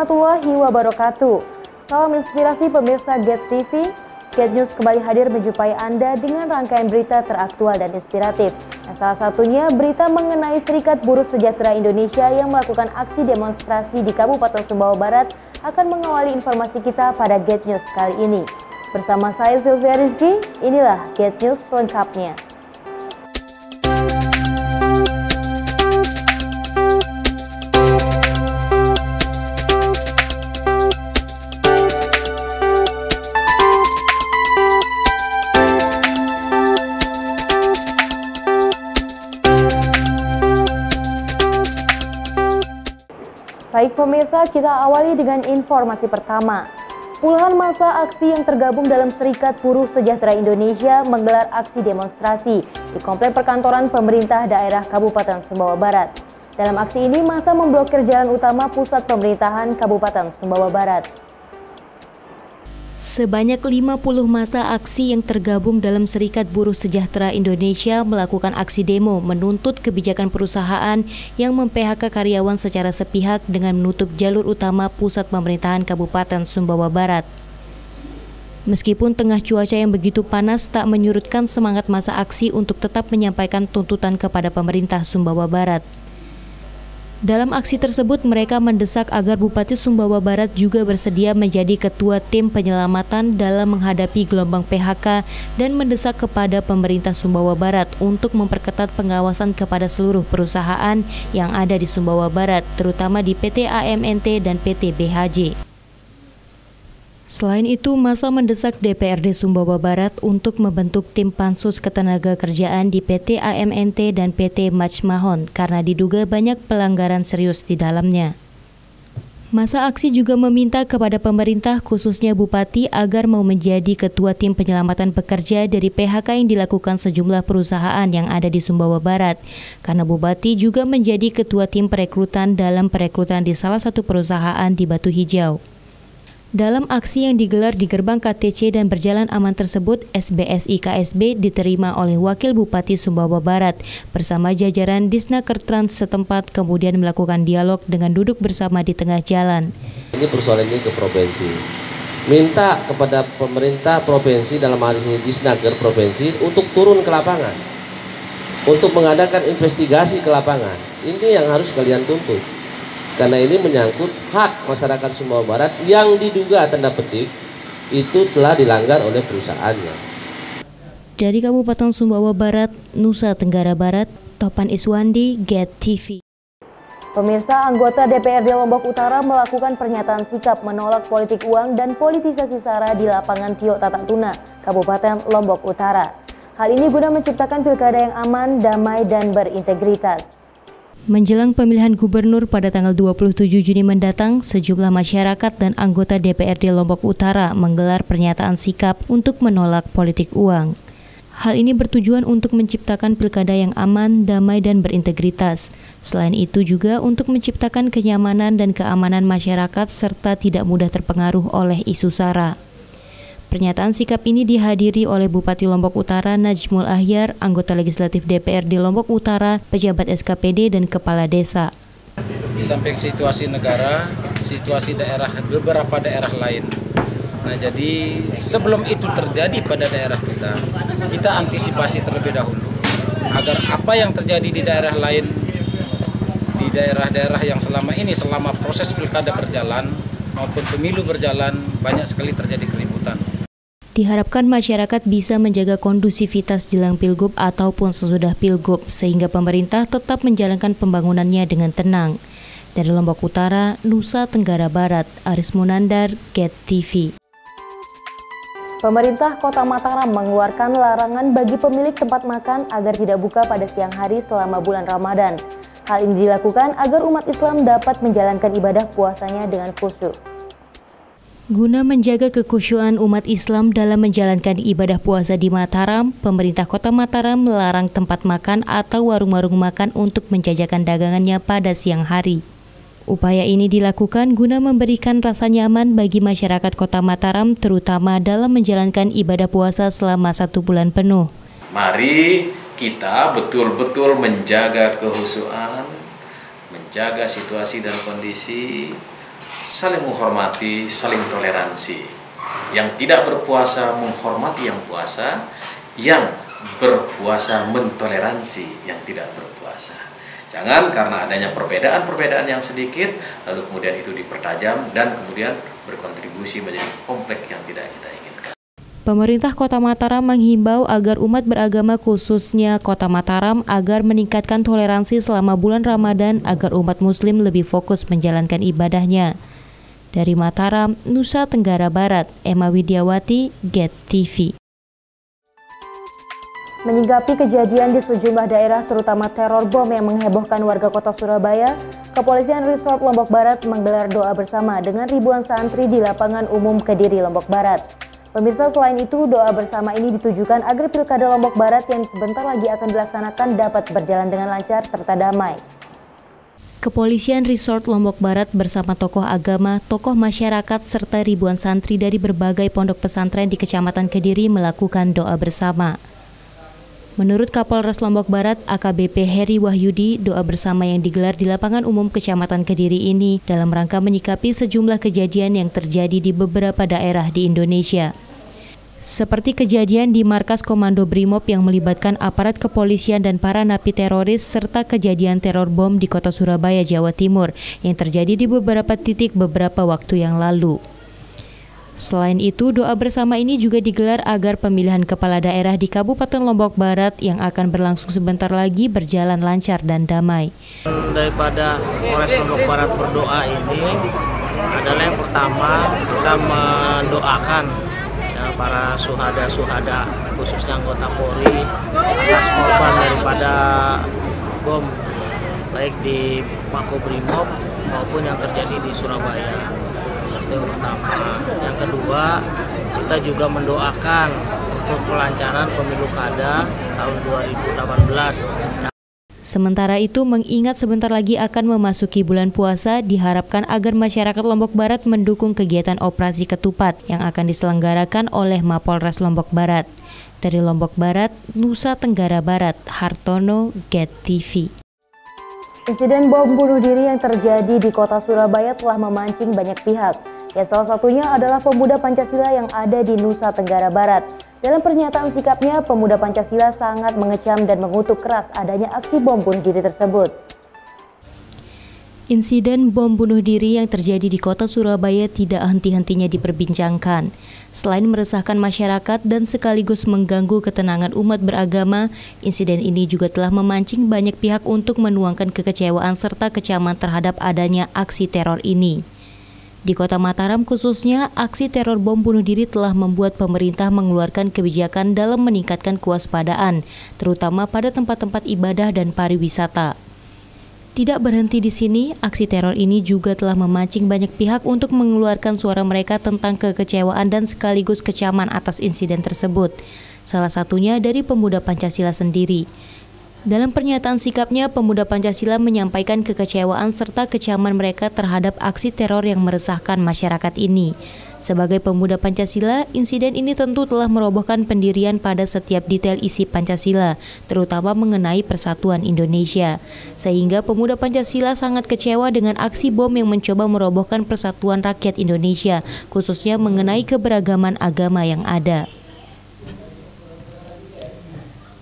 Warahmatullahi wabarakatuh. Salam inspirasi pemirsa Get TV. Get News kembali hadir menjumpai Anda dengan rangkaian berita teraktual dan inspiratif. Nah, salah satunya berita mengenai Serikat Buruh Sejahtera Indonesia yang melakukan aksi demonstrasi di Kabupaten Sumbawa Barat akan mengawali informasi kita pada Get News kali ini. Bersama saya Sylvia Rizky, inilah Get News lengkapnya. Baik pemirsa, kita awali dengan informasi pertama. Puluhan masa aksi yang tergabung dalam Serikat Buruh Sejahtera Indonesia menggelar aksi demonstrasi di komplek perkantoran pemerintah daerah Kabupaten Sumbawa Barat. Dalam aksi ini, masa memblokir jalan utama pusat pemerintahan Kabupaten Sumbawa Barat. Sebanyak 50 masa aksi yang tergabung dalam Serikat Buruh Sejahtera Indonesia melakukan aksi demo menuntut kebijakan perusahaan yang mem-PHK karyawan secara sepihak dengan menutup jalur utama pusat pemerintahan Kabupaten Sumbawa Barat. Meskipun tengah cuaca yang begitu panas tak menyurutkan semangat masa aksi untuk tetap menyampaikan tuntutan kepada pemerintah Sumbawa Barat. Dalam aksi tersebut, mereka mendesak agar Bupati Sumbawa Barat juga bersedia menjadi ketua tim penyelamatan dalam menghadapi gelombang PHK dan mendesak kepada pemerintah Sumbawa Barat untuk memperketat pengawasan kepada seluruh perusahaan yang ada di Sumbawa Barat, terutama di PT AMNT dan PT BHJ. Selain itu, masa mendesak DPRD Sumbawa Barat untuk membentuk tim pansus ketenaga kerjaan di PT AMNT dan PT Majmahon karena diduga banyak pelanggaran serius di dalamnya. Masa aksi juga meminta kepada pemerintah khususnya Bupati agar mau menjadi ketua tim penyelamatan pekerja dari PHK yang dilakukan sejumlah perusahaan yang ada di Sumbawa Barat. Karena Bupati juga menjadi ketua tim perekrutan dalam perekrutan di salah satu perusahaan di Batu Hijau. Dalam aksi yang digelar di gerbang KTC dan berjalan aman tersebut, SBSI KSB diterima oleh Wakil Bupati Sumbawa Barat bersama jajaran Disnaker Trans setempat kemudian melakukan dialog dengan duduk bersama di tengah jalan. Ini persoalan ini ke provinsi. Minta kepada pemerintah provinsi dalam hal ini Disnaker provinsi untuk turun ke lapangan. Untuk mengadakan investigasi ke lapangan. Ini yang harus kalian tuntut karena ini menyangkut hak masyarakat Sumbawa Barat yang diduga tanda petik itu telah dilanggar oleh perusahaannya. Dari Kabupaten Sumbawa Barat, Nusa Tenggara Barat, Topan Iswandi, Get TV. Pemirsa anggota DPRD Lombok Utara melakukan pernyataan sikap menolak politik uang dan politisasi SARA di lapangan Tio Tatak Tuna, Kabupaten Lombok Utara. Hal ini guna menciptakan pilkada yang aman, damai, dan berintegritas. Menjelang pemilihan gubernur pada tanggal 27 Juni mendatang, sejumlah masyarakat dan anggota DPRD Lombok Utara menggelar pernyataan sikap untuk menolak politik uang. Hal ini bertujuan untuk menciptakan pilkada yang aman, damai, dan berintegritas. Selain itu juga untuk menciptakan kenyamanan dan keamanan masyarakat serta tidak mudah terpengaruh oleh isu SARA. Pernyataan sikap ini dihadiri oleh Bupati Lombok Utara Najmul Ahyar, anggota legislatif DPR di Lombok Utara, pejabat SKPD, dan kepala desa. Di samping situasi negara, situasi daerah beberapa daerah lain. Nah, jadi sebelum itu terjadi pada daerah kita, kita antisipasi terlebih dahulu agar apa yang terjadi di daerah lain di daerah-daerah yang selama ini selama proses pilkada berjalan maupun pemilu berjalan banyak sekali terjadi keributan. Diharapkan masyarakat bisa menjaga kondusivitas jelang pilgub ataupun sesudah pilgub sehingga pemerintah tetap menjalankan pembangunannya dengan tenang. Dari Lombok Utara, Nusa Tenggara Barat, Aris Munandar, Get TV. Pemerintah Kota Mataram mengeluarkan larangan bagi pemilik tempat makan agar tidak buka pada siang hari selama bulan Ramadan. Hal ini dilakukan agar umat Islam dapat menjalankan ibadah puasanya dengan khusyuk. Guna menjaga kekhusyuan umat Islam dalam menjalankan ibadah puasa di Mataram, pemerintah kota Mataram melarang tempat makan atau warung-warung makan untuk menjajakan dagangannya pada siang hari. Upaya ini dilakukan guna memberikan rasa nyaman bagi masyarakat kota Mataram terutama dalam menjalankan ibadah puasa selama satu bulan penuh. Mari kita betul-betul menjaga kehusuan menjaga situasi dan kondisi, saling menghormati, saling toleransi. Yang tidak berpuasa menghormati yang puasa, yang berpuasa mentoleransi yang tidak berpuasa. Jangan karena adanya perbedaan-perbedaan yang sedikit, lalu kemudian itu dipertajam dan kemudian berkontribusi menjadi kompleks yang tidak kita inginkan. Pemerintah Kota Mataram menghimbau agar umat beragama khususnya Kota Mataram agar meningkatkan toleransi selama bulan Ramadan agar umat muslim lebih fokus menjalankan ibadahnya. Dari Mataram, Nusa Tenggara Barat, Emma Widiawati, Get TV. Menyinggapi kejadian di sejumlah daerah terutama teror bom yang menghebohkan warga kota Surabaya, Kepolisian Resort Lombok Barat menggelar doa bersama dengan ribuan santri di lapangan umum Kediri, Lombok Barat. Pemirsa selain itu, doa bersama ini ditujukan agar Pilkada Lombok Barat yang sebentar lagi akan dilaksanakan dapat berjalan dengan lancar serta damai. Kepolisian Resort Lombok Barat bersama tokoh agama, tokoh masyarakat, serta ribuan santri dari berbagai pondok pesantren di Kecamatan Kediri melakukan doa bersama. Menurut Kapolres Lombok Barat, AKBP Heri Wahyudi, doa bersama yang digelar di lapangan umum Kecamatan Kediri ini dalam rangka menyikapi sejumlah kejadian yang terjadi di beberapa daerah di Indonesia. Seperti kejadian di markas Komando Brimob yang melibatkan aparat kepolisian dan para napi teroris serta kejadian teror bom di kota Surabaya, Jawa Timur yang terjadi di beberapa titik beberapa waktu yang lalu. Selain itu, doa bersama ini juga digelar agar pemilihan kepala daerah di Kabupaten Lombok Barat yang akan berlangsung sebentar lagi berjalan lancar dan damai. Daripada Polres Lombok Barat berdoa ini adalah yang pertama kita mendoakan ya, para suhada-suhada khususnya anggota Polri atas korban daripada bom baik di Makobrimob maupun yang terjadi di Surabaya itu yang pertama yang kedua kita juga mendoakan untuk kelancaran pemilu kada tahun 2018 Sementara itu, mengingat sebentar lagi akan memasuki bulan puasa, diharapkan agar masyarakat Lombok Barat mendukung kegiatan operasi ketupat yang akan diselenggarakan oleh Mapolres Lombok Barat. Dari Lombok Barat, Nusa Tenggara Barat, Hartono, Get TV. Insiden bom bunuh diri yang terjadi di kota Surabaya telah memancing banyak pihak. Ya salah satunya adalah pemuda Pancasila yang ada di Nusa Tenggara Barat. Dalam pernyataan sikapnya, pemuda Pancasila sangat mengecam dan mengutuk keras adanya aksi bom bunuh diri tersebut. Insiden bom bunuh diri yang terjadi di kota Surabaya tidak henti-hentinya diperbincangkan. Selain meresahkan masyarakat dan sekaligus mengganggu ketenangan umat beragama, insiden ini juga telah memancing banyak pihak untuk menuangkan kekecewaan serta kecaman terhadap adanya aksi teror ini. Di kota Mataram khususnya, aksi teror bom bunuh diri telah membuat pemerintah mengeluarkan kebijakan dalam meningkatkan kewaspadaan, terutama pada tempat-tempat ibadah dan pariwisata. Tidak berhenti di sini, aksi teror ini juga telah memancing banyak pihak untuk mengeluarkan suara mereka tentang kekecewaan dan sekaligus kecaman atas insiden tersebut. Salah satunya dari pemuda Pancasila sendiri. Dalam pernyataan sikapnya, pemuda Pancasila menyampaikan kekecewaan serta kecaman mereka terhadap aksi teror yang meresahkan masyarakat ini. Sebagai pemuda Pancasila, insiden ini tentu telah merobohkan pendirian pada setiap detail isi Pancasila, terutama mengenai persatuan Indonesia. Sehingga pemuda Pancasila sangat kecewa dengan aksi bom yang mencoba merobohkan persatuan rakyat Indonesia, khususnya mengenai keberagaman agama yang ada.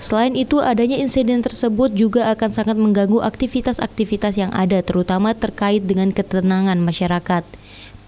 Selain itu, adanya insiden tersebut juga akan sangat mengganggu aktivitas-aktivitas yang ada, terutama terkait dengan ketenangan masyarakat.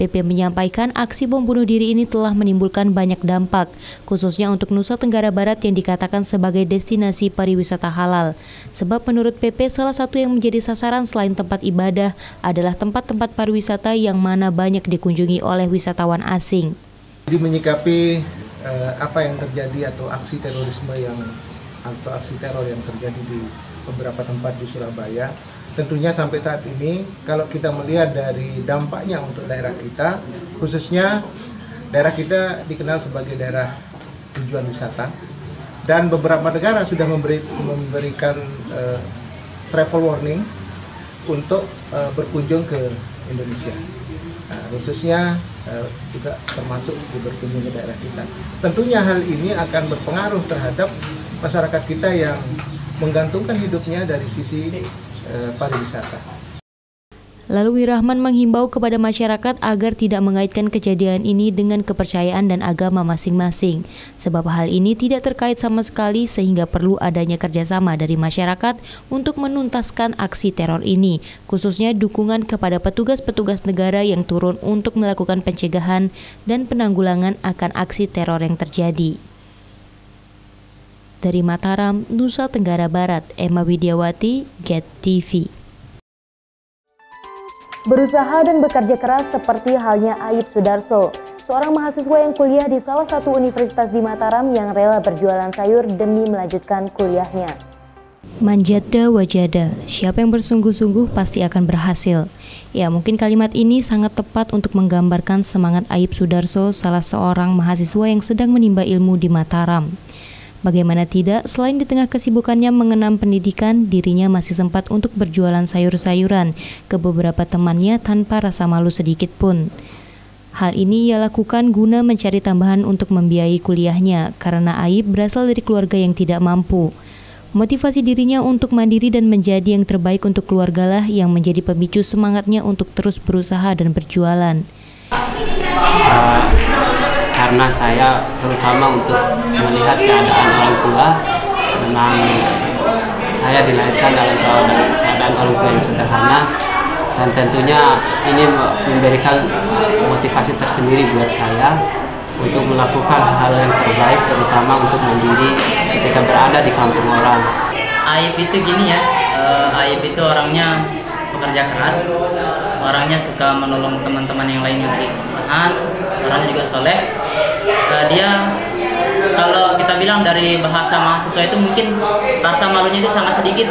PP menyampaikan aksi bom bunuh diri ini telah menimbulkan banyak dampak, khususnya untuk Nusa Tenggara Barat yang dikatakan sebagai destinasi pariwisata halal. Sebab menurut PP, salah satu yang menjadi sasaran selain tempat ibadah adalah tempat-tempat pariwisata yang mana banyak dikunjungi oleh wisatawan asing. Jadi menyikapi uh, apa yang terjadi atau aksi terorisme yang atau aksi teror yang terjadi di beberapa tempat di Surabaya. Tentunya sampai saat ini kalau kita melihat dari dampaknya untuk daerah kita, khususnya daerah kita dikenal sebagai daerah tujuan wisata dan beberapa negara sudah memberi, memberikan uh, travel warning untuk uh, berkunjung ke Indonesia. Nah, khususnya uh, juga termasuk di berkunjung ke daerah kita. Tentunya hal ini akan berpengaruh terhadap masyarakat kita yang menggantungkan hidupnya dari sisi uh, pariwisata. Lalu Wirahman menghimbau kepada masyarakat agar tidak mengaitkan kejadian ini dengan kepercayaan dan agama masing-masing, sebab hal ini tidak terkait sama sekali sehingga perlu adanya kerjasama dari masyarakat untuk menuntaskan aksi teror ini, khususnya dukungan kepada petugas-petugas negara yang turun untuk melakukan pencegahan dan penanggulangan akan aksi teror yang terjadi. Dari Mataram, Nusa Tenggara Barat, Emma Widiawati, Get TV. Berusaha dan bekerja keras seperti halnya Aib Sudarso, seorang mahasiswa yang kuliah di salah satu universitas di Mataram yang rela berjualan sayur demi melanjutkan kuliahnya. Manjada wajada, siapa yang bersungguh-sungguh pasti akan berhasil. Ya, mungkin kalimat ini sangat tepat untuk menggambarkan semangat Aib Sudarso, salah seorang mahasiswa yang sedang menimba ilmu di Mataram. Bagaimana tidak, selain di tengah kesibukannya mengenam pendidikan, dirinya masih sempat untuk berjualan sayur-sayuran ke beberapa temannya tanpa rasa malu sedikit pun. Hal ini ia lakukan guna mencari tambahan untuk membiayai kuliahnya karena Aib berasal dari keluarga yang tidak mampu. Motivasi dirinya untuk mandiri dan menjadi yang terbaik untuk keluarga lah yang menjadi pemicu semangatnya untuk terus berusaha dan berjualan. Uh, karena saya terutama untuk melihat keadaan orang tua memang saya dilahirkan dalam keadaan, orang tua yang sederhana dan tentunya ini memberikan motivasi tersendiri buat saya untuk melakukan hal yang terbaik terutama untuk mandiri ketika berada di kampung orang. Aib itu gini ya, uh, Aib itu orangnya pekerja keras, orangnya suka menolong teman-teman yang lain yang lagi kesusahan, orangnya juga soleh, uh, dia kalau kita bilang dari bahasa mahasiswa itu mungkin rasa malunya itu sangat sedikit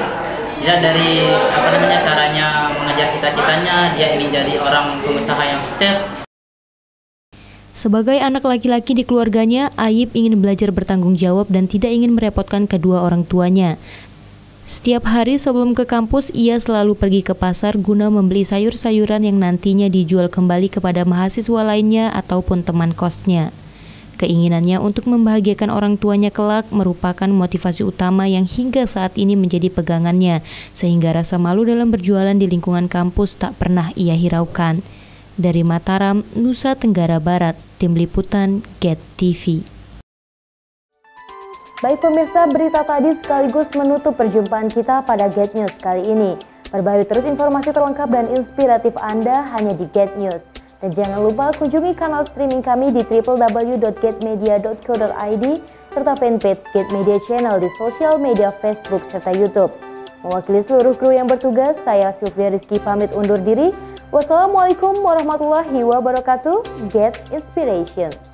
dia dari apa namanya caranya mengajar cita-citanya dia ingin jadi orang pengusaha yang sukses Sebagai anak laki-laki di keluarganya, Ayib ingin belajar bertanggung jawab dan tidak ingin merepotkan kedua orang tuanya. Setiap hari sebelum ke kampus, ia selalu pergi ke pasar guna membeli sayur-sayuran yang nantinya dijual kembali kepada mahasiswa lainnya ataupun teman kosnya. Keinginannya untuk membahagiakan orang tuanya kelak merupakan motivasi utama yang hingga saat ini menjadi pegangannya, sehingga rasa malu dalam berjualan di lingkungan kampus tak pernah ia hiraukan. Dari Mataram, Nusa Tenggara Barat, Tim Liputan Get TV. Baik pemirsa, berita tadi sekaligus menutup perjumpaan kita pada Get News kali ini. Perbaharui terus informasi terlengkap dan inspiratif Anda hanya di Get News. Dan jangan lupa kunjungi kanal streaming kami di www.getmedia.co.id serta fanpage Get Media Channel di sosial media Facebook serta YouTube. Mewakili seluruh kru yang bertugas, saya Sylvia Rizky pamit undur diri. Wassalamualaikum warahmatullahi wabarakatuh. Get Inspiration.